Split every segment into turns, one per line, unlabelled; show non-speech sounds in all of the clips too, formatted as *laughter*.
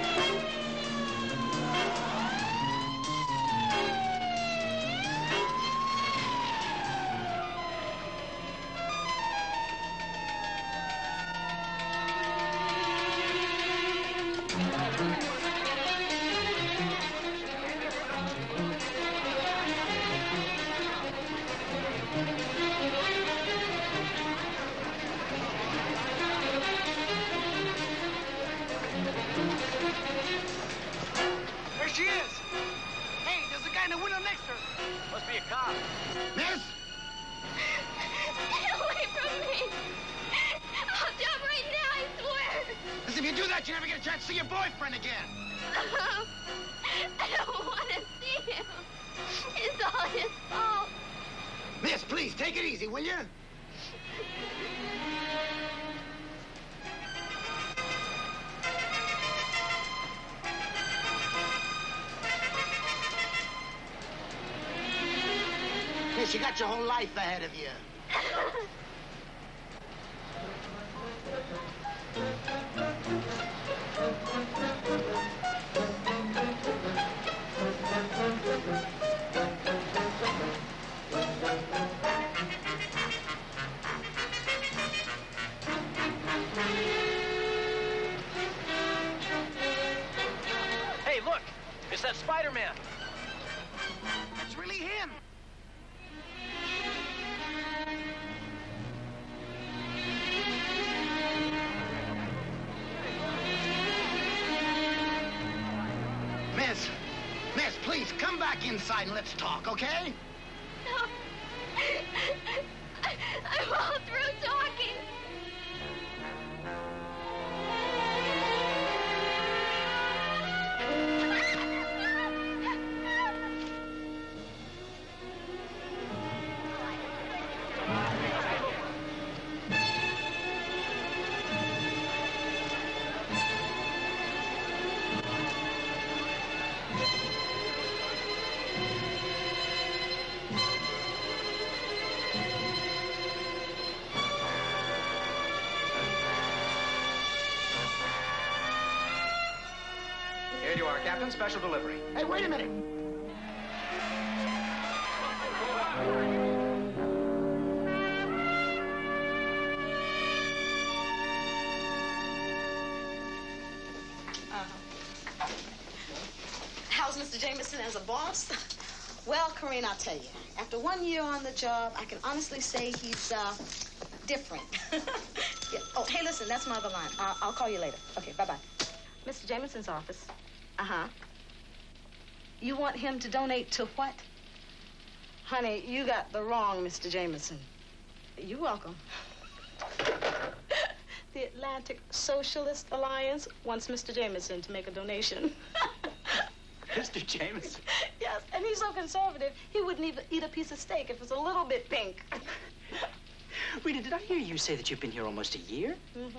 There she is. Hey, there's a guy in the window next to her.
Must be a cop.
Miss?
Get away from me! I'll jump right now, I swear!
Listen, if you do that, you never get a chance to see your boyfriend again.
I don't want to see him. It's all his fault.
Miss, please, take it easy, will you? Miss, you got your whole life ahead of you.
Hey, look! It's that Spider-Man.
Inside and let's talk, okay?
You are, Captain. Special delivery.
Hey, wait a minute.
Uh, How's Mr. Jameson as a boss? Well, Corinne, I'll tell you. After one year on the job, I can honestly say he's uh, different. *laughs* yeah. Oh, hey, listen, that's my other line. I'll, I'll call you later. Okay, bye-bye. Mr. Jameson's office. Uh-huh. You want him to donate to what? Honey, you got the wrong Mr. Jameson. You're welcome. *laughs* the Atlantic Socialist Alliance wants Mr. Jameson to make a donation. *laughs*
Mr. Jameson. *laughs*
yes, and he's so conservative, he wouldn't even eat a piece of steak if it was a little bit pink.
Rita, did I hear you say that you've been here almost a year?
Mm-hmm.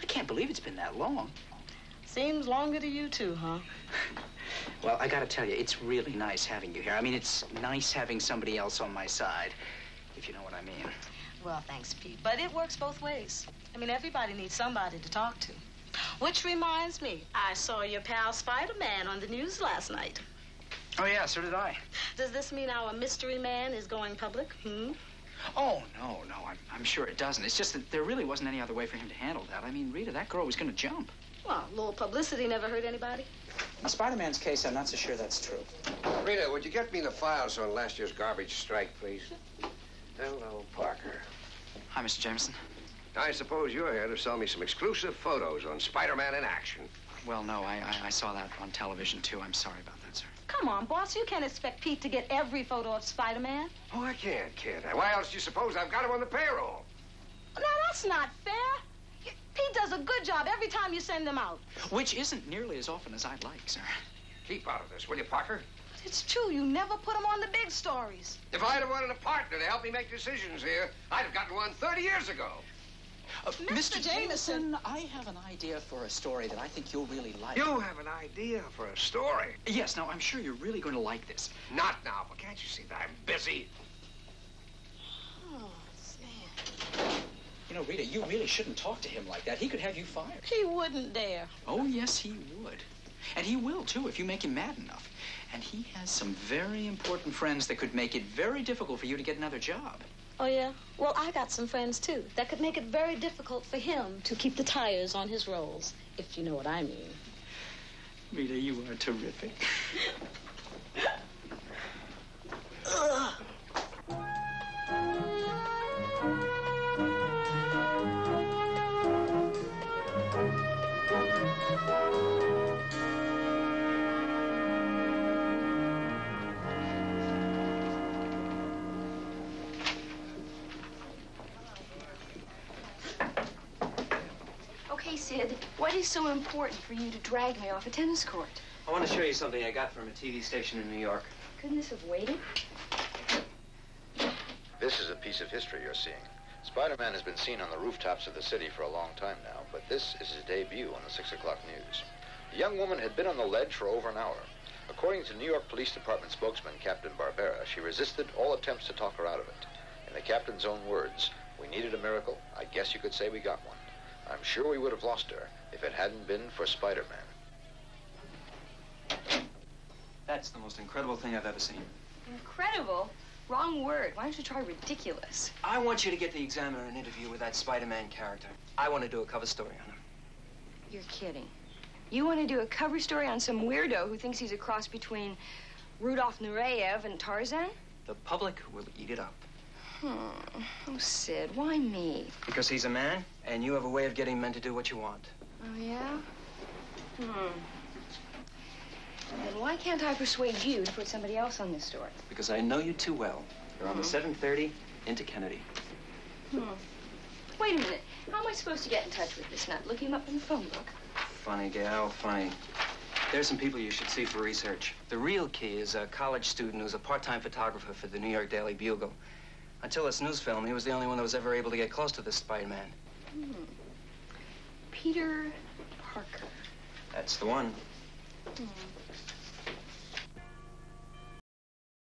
I can't believe it's been that long.
Seems longer to you, too, huh? *laughs*
Well, I gotta tell you, it's really nice having you here. I mean, it's nice having somebody else on my side, if you know what I mean.
Well, thanks, Pete. But it works both ways. I mean, everybody needs somebody to talk to. Which reminds me, I saw your pal Spider-Man on the news last night.
Oh, yeah, so did I.
Does this mean our mystery man is going public? Hmm?
Oh, no, no, I'm, I'm sure it doesn't. It's just that there really wasn't any other way for him to handle that. I mean, Rita, that girl was gonna jump.
Well, a little publicity never hurt anybody.
In Spider-Man's case, I'm not so sure that's true.
Rita, would you get me the files on last year's garbage strike, please? Hello, Parker.
Hi, Mr. Jameson.
I suppose you're here to sell me some exclusive photos on Spider-Man in action.
Well, no, I, I, I saw that on television, too. I'm sorry about that, sir.
Come on, boss. You can't expect Pete to get every photo of Spider-Man.
Oh, I can't, kid. Why else do you suppose I've got him on the payroll?
Now, that's not fair. You- Pete does a good job every time you send them out.
Which isn't nearly as often as I'd like, sir.
Keep out of this, will you, Parker?
It's true. You never put them on the big stories.
If I'd have wanted a partner to help me make decisions here, I'd have gotten one 30 years ago.
Uh,
Mr. Jameson.
I have an idea for a story that I think you'll really like.
You have an idea for a story.
Yes, now, I'm sure you're really going to like this.
Not now, but can't you see that I'm busy?
Oh, Sam.
You know, Rita, you really shouldn't talk to him like that. He could have you fired.
He wouldn't dare.
Oh, yes, he would. And he will, too, if you make him mad enough. And he has some very important friends that could make it very difficult for you to get another job.
Oh, yeah? Well, I got some friends, too, that could make it very difficult for him to keep the tires on his rolls, if you know what I mean.
Rita, you are terrific. *laughs*
what is so important for you to drag me off a tennis court?
I want to show you something I got from a TV station in New York.
Goodness of waiting?
This is a piece of history you're seeing. Spider-Man has been seen on the rooftops of the city for a long time now, but this is his debut on the 6 o'clock news. The young woman had been on the ledge for over an hour. According to New York Police Department spokesman Captain Barbera, she resisted all attempts to talk her out of it. In the captain's own words, we needed a miracle. I guess you could say we got one. I'm sure we would have lost her if it hadn't been for Spider-Man.
That's the most incredible thing I've ever seen.
Incredible. Wrong word. Why don't you try ridiculous?
I want you to get the Examiner an interview with that Spider-Man character. I want to do a cover story on him.
You're kidding. You want to do a cover story on some weirdo who thinks he's a cross between Rudolph Nureyev and Tarzan?
The public will eat it up.
Hmm. Oh, Sid, why me?
Because he's a man, and you have a way of getting men to do what you want.
Oh, yeah? Hmm. Then why can't I persuade you to put somebody else on this story?
Because I know you too well. You're on the 730 into Kennedy.
Hmm. Wait a minute. How am I supposed to get in touch with this nut? Look him up in the phone book.
Funny, gal, funny. There's some people you should see for research. The real key is a college student who's a part-time photographer for the New York Daily Bugle. Until this news film, he was the only one that was ever able to get close to this Spider-Man.
Peter Parker.
That's the one.
Hmm.